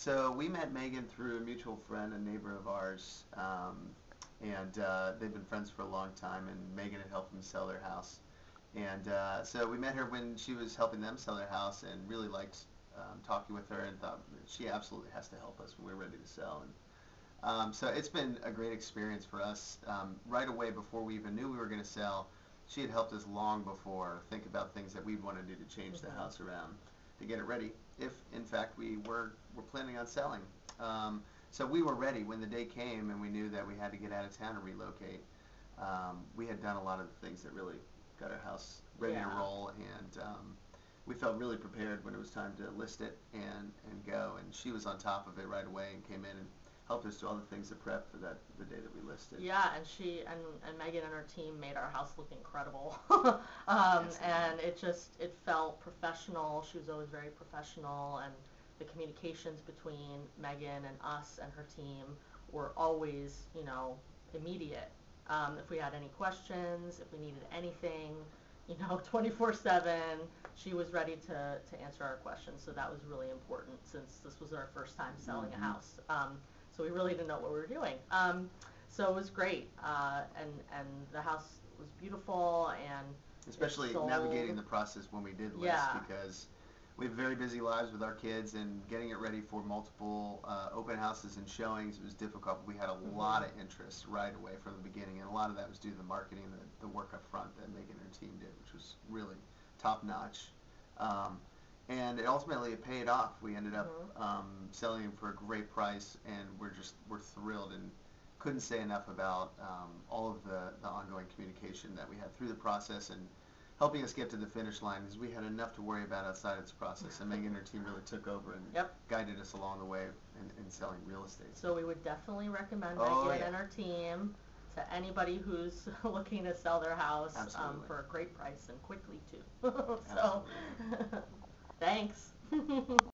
So we met Megan through a mutual friend, a neighbor of ours, um, and uh, they've been friends for a long time. And Megan had helped them sell their house, and uh, so we met her when she was helping them sell their house, and really liked um, talking with her, and thought she absolutely has to help us when we're ready to sell. And um, so it's been a great experience for us. Um, right away, before we even knew we were going to sell, she had helped us long before think about things that we'd want to do to change mm-hmm. the house around to get it ready if in fact we were were planning on selling. Um, so we were ready when the day came and we knew that we had to get out of town and relocate. Um, we had done a lot of the things that really got our house ready yeah. to roll and um, we felt really prepared when it was time to list it and, and go and she was on top of it right away and came in and helped us do all the things to prep for that the day that we listed. Yeah, and she and, and Megan and her team made our house look incredible. um, and it just it felt professional. She was always very professional, and the communications between Megan and us and her team were always you know immediate. Um, if we had any questions, if we needed anything, you know, 24/7, she was ready to to answer our questions. So that was really important since this was our first time selling mm-hmm. a house. Um, so we really didn't know what we were doing. Um, so it was great, uh, and and the house was beautiful, and especially navigating the process when we did list yeah. because we have very busy lives with our kids and getting it ready for multiple uh, open houses and showings was difficult. We had a mm-hmm. lot of interest right away from the beginning, and a lot of that was due to the marketing and the, the work up front that Megan and her team did, which was really top notch. Um, and it ultimately it paid off. We ended up mm-hmm. um, selling them for a great price, and we're just we're thrilled and couldn't say enough about um, all of the, the ongoing communication that we had through the process and helping us get to the finish line because we had enough to worry about outside of this process and Megan and her team really took over and yep. guided us along the way in, in, selling real estate. So we would definitely recommend oh, Megan yeah. and her team to anybody who's looking to sell their house um, for a great price and quickly too. so Thanks.